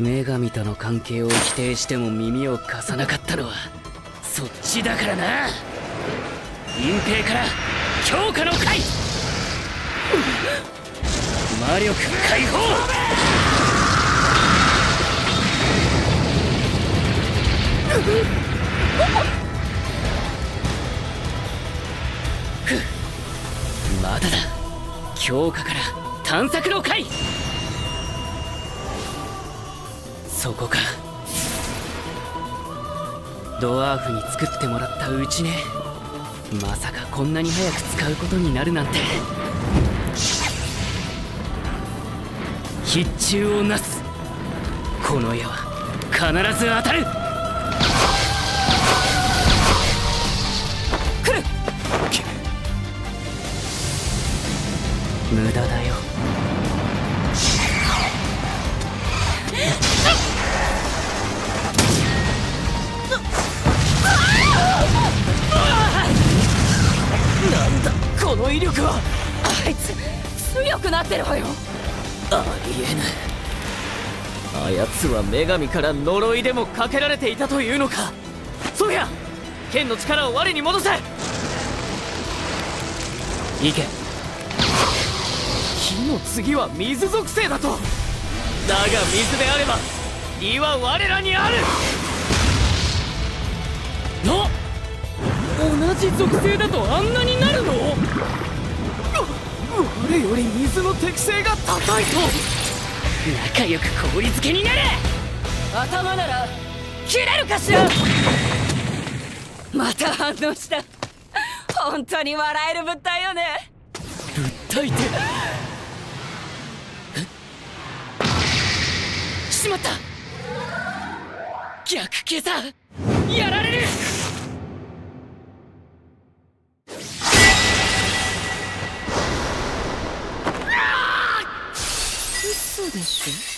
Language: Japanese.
女神との関係を否定しても耳を貸さなかったのはそっちだからな。隠蔽から強化の回。魔力解放。まだだ。強化から探索の回。そこか。ドワーフに作ってもらったうちねまさかこんなに早く使うことになるなんて。必中をなす。この矢は必ず当たる。来る。無駄だよ。威力はあいつ強くなってるわよ。ありえぬあやつは女神から呪いでもかけられていたというのか。ソフィア剣の力を我に戻せ。行け。火の次は水属性だと。だが水であれば利は我らにある。の同じ属性だとあんなになるの？我より水の適性が高いと。仲良く氷漬けになれ！頭なら切れるかしら？また反応した。本当に笑える物体よね。物体って？しまった！逆計算やられる！嘘でし